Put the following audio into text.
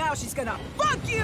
Now she's gonna fuck you!